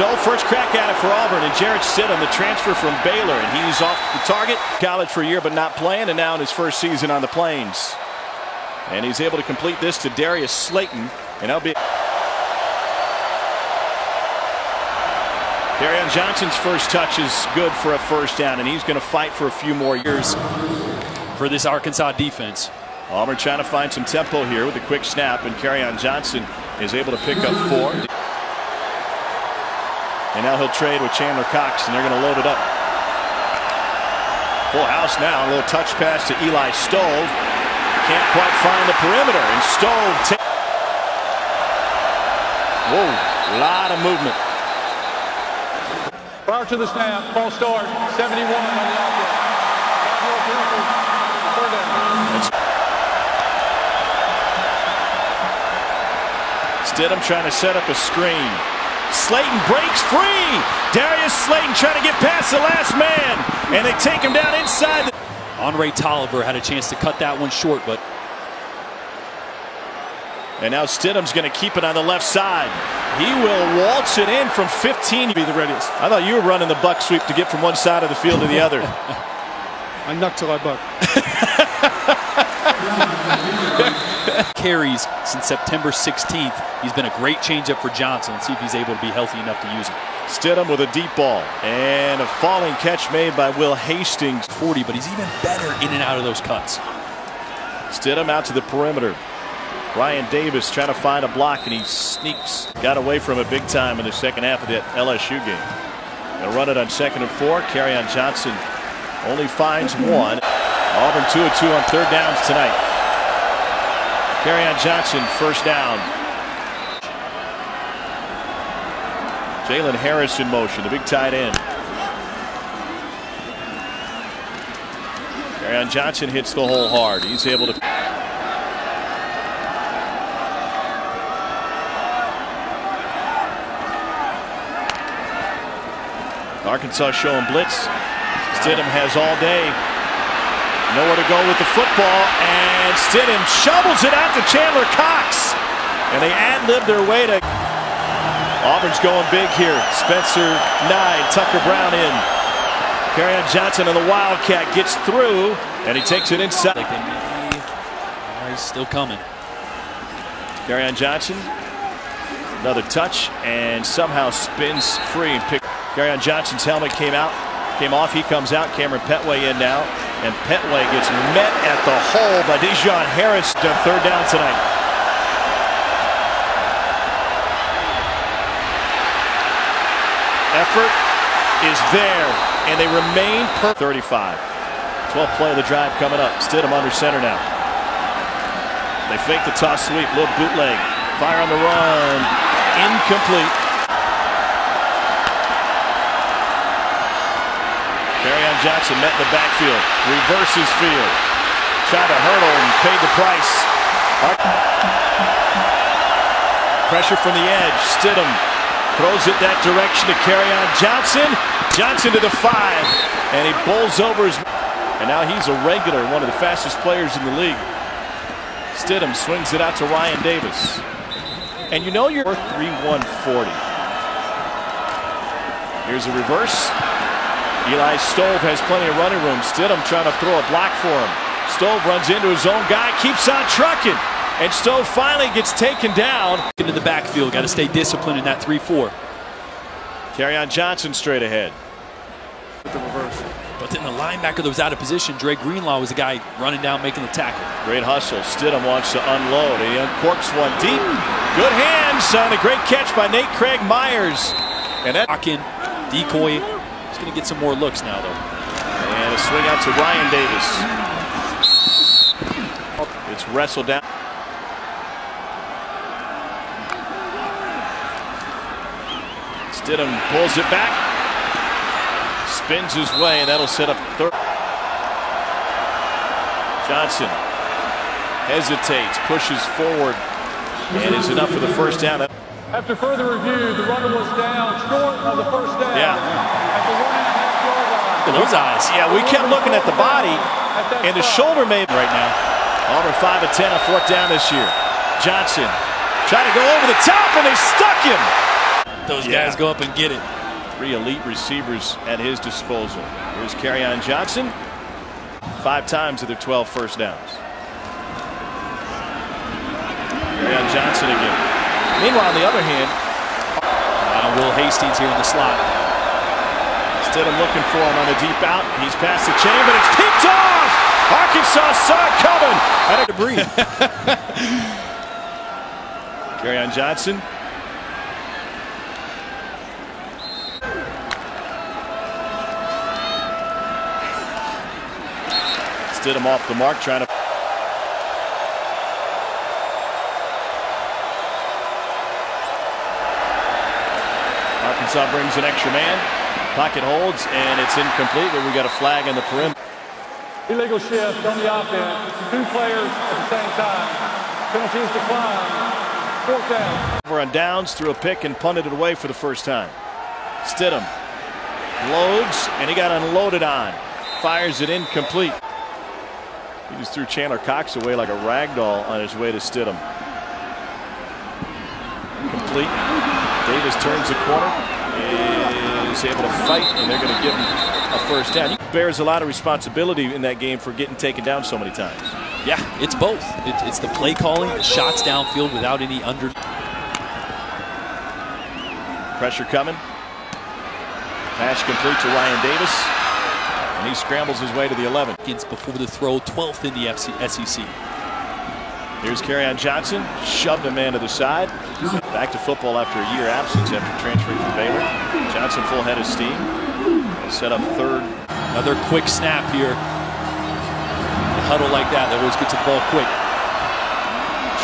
So first crack at it for Auburn and Jarrett Stidham, the transfer from Baylor, and he's off the target. College for a year, but not playing, and now in his first season on the Plains. And he's able to complete this to Darius Slayton, and that'll be. Kerryon Johnson's first touch is good for a first down, and he's going to fight for a few more years for this Arkansas defense. Auburn trying to find some tempo here with a quick snap, and Kerryon Johnson is able to pick up four. And now he'll trade with Chandler Cox, and they're going to load it up. Full house now. A little touch pass to Eli Stove. Can't quite find the perimeter, and Stove. Takes. Whoa, a lot of movement. Prior to the snap, false start, 71 on the offense. Third down. Stidham trying to set up a screen. Slayton breaks free. Darius Slayton trying to get past the last man. And they take him down inside. Andre Tolliver had a chance to cut that one short, but. And now Stidham's going to keep it on the left side. He will waltz it in from 15. Be the readiest. I thought you were running the buck sweep to get from one side of the field to the other. I knock till I buck. Carries since September 16th. He's been a great changeup for Johnson. See if he's able to be healthy enough to use it. Stidham with a deep ball and a falling catch made by Will Hastings. 40, but he's even better in and out of those cuts. Stidham out to the perimeter. Ryan Davis trying to find a block and he sneaks. Got away from it big time in the second half of that LSU game. They'll run it on second and four. Kerryon Johnson only finds one. Auburn 2 2 on third downs tonight. Kerryon Johnson first down. Jalen Harris in motion, the big tight end. Kerryon Johnson hits the hole hard. He's able to. Arkansas showing blitz. Stidham has all day. Nowhere to go with the football, and Stidham shovels it out to Chandler Cox. And they ad-lib their way to Auburn's going big here. Spencer nine, Tucker Brown in. Kerryon Johnson and the Wildcat gets through, and he takes it inside. Like they may, oh, he's still coming. Kerryon Johnson, another touch, and somehow spins free and pick. Kerryon Johnson's helmet came out, came off. He comes out. Cameron Petway in now, and Petway gets met at the hole by Dejon Harris. Done third down tonight. Effort is there, and they remain per 35. 12th play of the drive coming up. Stidham under center now. They fake the toss sweep, little bootleg. Fire on the run. Incomplete. Johnson met in the backfield. Reverses field. Tried to hurdle and paid the price. Pressure from the edge. Stidham throws it that direction to Kerryon Johnson. Johnson to the five. And he bowls over his. And now he's a regular, one of the fastest players in the league. Stidham swings it out to Ryan Davis. And you know you're 3-1-40. Here's a reverse. Eli Stove has plenty of running room. Stidham trying to throw a block for him. Stove runs into his own guy, keeps on trucking. And Stove finally gets taken down. Into the backfield, got to stay disciplined in that 3-4. Kerryon Johnson straight ahead. With the reverse. But then the linebacker that was out of position, Dre Greenlaw, was the guy running down making the tackle. Great hustle. Stidham wants to unload. And he uncorks one deep. Good hands on a great catch by Nate Craig Myers. And that Lock decoy. Going to get some more looks now, though. And a swing out to Ryan Davis. It's wrestled down. Stidham pulls it back. Spins his way, and that'll set up third. Johnson hesitates, pushes forward, and is enough for the first down. After further review, the runner was down short of the first down. Yeah. At the one and a half yard line. Look at those eyes. Yeah, we kept looking at the body, and the shoulder may right now. Auburn 5 of 10 on fourth down this year. Johnson trying to go over the top, and they stuck him. Those those Yeah. guys go up and get it. Three elite receivers at his disposal. Here's Kerryon Johnson. Five times of their 12 first downs. Kerryon Johnson again. Meanwhile, on the other hand, Uh, Will Hastings here in the slot. Stidham looking for him on the deep out. He's past the chain, but it's picked off! Arkansas saw it coming. Had to breathe. Kerryon Johnson. Stidham off the mark, trying to. Arkansas brings an extra man. Pocket holds, and it's incomplete, but we got a flag in the perimeter. Illegal shift on the offense. Two players at the same time. Penalties decline. Fourth down. Over on downs, threw a pick and punted it away for the first time. Stidham loads, and he got unloaded on. Fires it incomplete. He just threw Chandler Cox away like a rag doll on his way to Stidham. Complete. Davis turns the corner, is able to fight, and they're going to give him a first down. He bears a lot of responsibility in that game for getting taken down so many times. Yeah, it's both. It, it's the play calling, the shots downfield without any under. Pressure coming. Pass complete to Ryan Davis. And he scrambles his way to the 11. Before the throw, 12th in the SEC. Here's Kerryon Johnson. Shoved a man to the side. Back to football after a year absence after transferring from Baylor. Johnson full head of steam. Set up third. Another quick snap here. A huddle like that, that always gets the ball quick.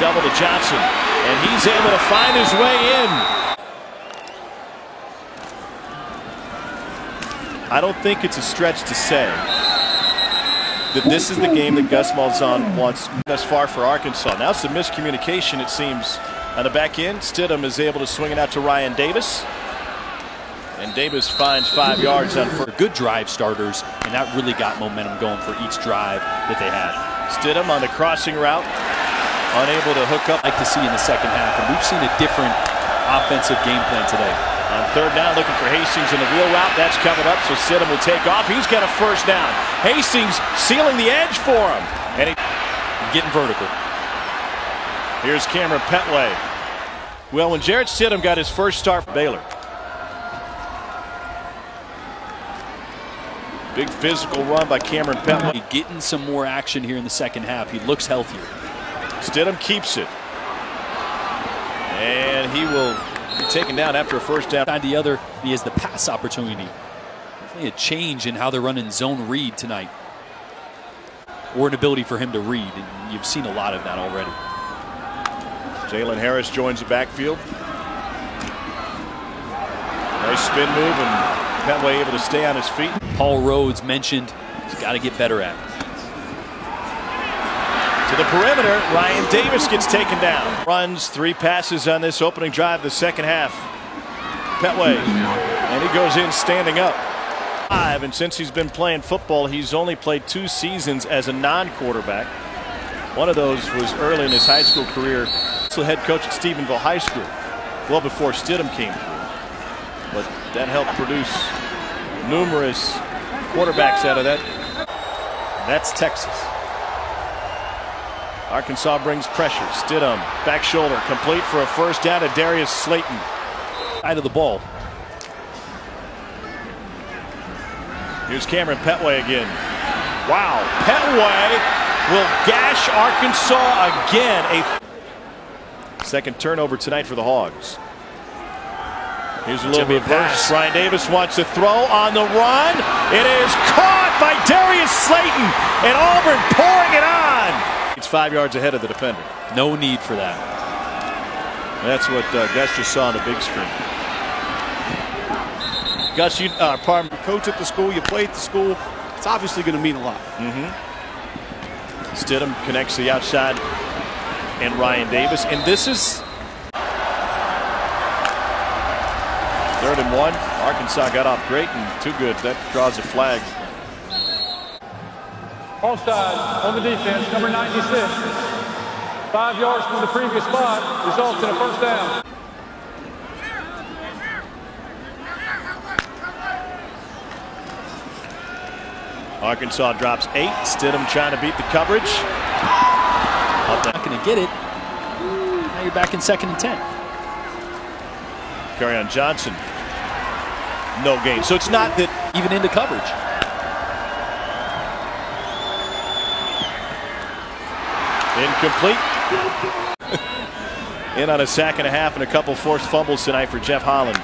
Shovel to Johnson. And he's able to find his way in. I don't think it's a stretch to say that this is the game that Gus Malzahn wants thus far for Arkansas. Now some miscommunication, it seems, on the back end. Stidham is able to swing it out to Ryan Davis. And Davis finds five yards on. They're good drive starters, and that really got momentum going for each drive that they had. Stidham on the crossing route. Unable to hook up. Like to see in the second half, and we've seen a different offensive game plan today. On third down, looking for Hastings in the wheel route. That's coming up, so Stidham will take off. He's got a first down. Hastings sealing the edge for him. And he, Getting vertical. here's Cameron Petway. Well, when Jarrett Stidham got his first start for Baylor, big physical run by Cameron Petway. Getting some more action here in the second half. He looks healthier. Stidham keeps it. And he will taken down after a first down. On the other, he has the pass opportunity. Definitely a change in how they're running zone read tonight. Or an ability for him to read, and you've seen a lot of that already. Jalen Harris joins the backfield. Nice spin move, and Petway able to stay on his feet. Paul Rhoads mentioned he's got to get better at. it. To the perimeter, Ryan Davis gets taken down. Runs three passes on this opening drive, the second half. Petway, and he goes in standing up. Five, and since he's been playing football, he's only played two seasons as a non-quarterback. One of those was early in his high school career. Also head coach at Stephenville High School, well before Stidham came through. But that helped produce numerous quarterbacks out of that. That's Texas. Arkansas brings pressure. Stidham, back shoulder, complete for a first down to Darius Slayton. Side of the ball. Here's Cameron Petway again. Wow, Petway will gash Arkansas again. A second turnover tonight for the Hogs. Here's a little reverse. pass. Ryan Davis wants to throw on the run. It is caught by Darius Slayton, and Auburn pouring it on. It's five yards ahead of the defender. No need for that. That's what uh, Gus just saw on the big screen. Gus, you, uh, pardon, Coach at the school, you play at the school. It's obviously going to mean a lot. Stidham connects the outside and Ryan Davis. And this is third and one. Arkansas got off great and too good. That draws a flag. Offside on the defense, number 96. Five yards from the previous spot results in a first down. Arkansas drops eight. Stidham trying to beat the coverage. Not going to get it. Now you're back in second and ten. Kerryon Johnson. No gain. So it's not that even into coverage. Incomplete. In on a sack and a half and a couple forced fumbles tonight for Jeff Holland.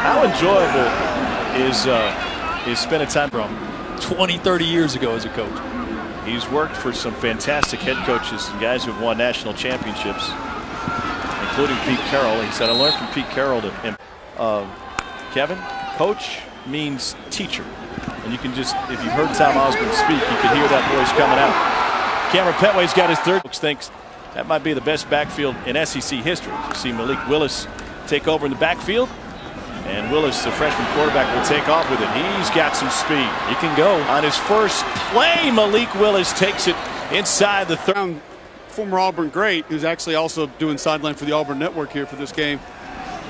How enjoyable is uh, is spending time from 20, 30 years ago as a coach? He's worked for some fantastic head coaches and guys who've won national championships, including Pete Carroll. He said, I learned from Pete Carroll to. Uh, Kevin, coach means teacher. And you can just, if you've heard Tom Osborne speak, you can hear that voice coming out. Cameron Petway's got his third. Thinks that might be the best backfield in SEC history. You see Malik Willis take over in the backfield. And Willis, the freshman quarterback, will take off with it. He's got some speed. He can go. On his first play, Malik Willis takes it inside the third. Former Auburn great, who's actually also doing sideline for the Auburn Network here for this game.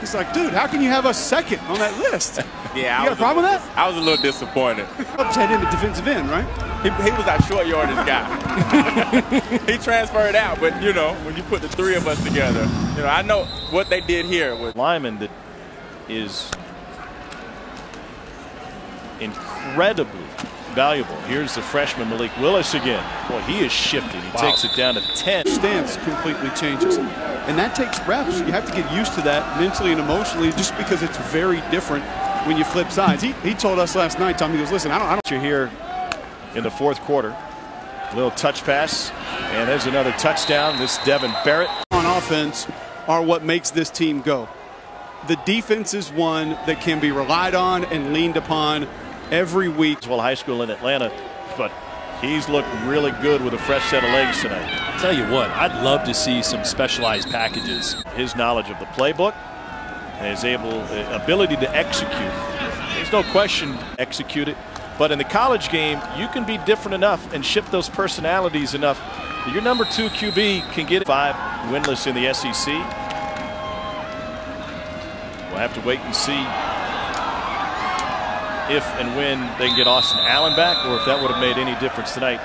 He's like, dude, how can you have us second on that list? yeah, you got a problem with that? I was a little disappointed. Upset him at defensive end, right? He, he was our short yardage guy. he transferred out, but you know, when you put the three of us together, you know, I know what they did here was lineman that is incredibly valuable. Here's the freshman Malik Willis again. Boy, he is shifting. He wow. takes it down to 10. Stance completely changes. And that takes reps. You have to get used to that mentally and emotionally just because it's very different when you flip sides. He, he told us last night, Tom, he goes, listen, I don't, I don't. You're here in the fourth quarter. Little touch pass. And there's another touchdown. This Devan Barrett. On offense are what makes this team go. The defense is one that can be relied on and leaned upon every week. Well, high school in Atlanta, but he's looked really good with a fresh set of legs tonight. I'll tell you what, I'd love to see some specialized packages. His knowledge of the playbook and his able uh, ability to execute. There's no question execute it. But in the college game, you can be different enough and shift those personalities enough that your number two QB can get five winless in the SEC. We'll have to wait and see if and when they can get Austin Allen back or if that would have made any difference tonight.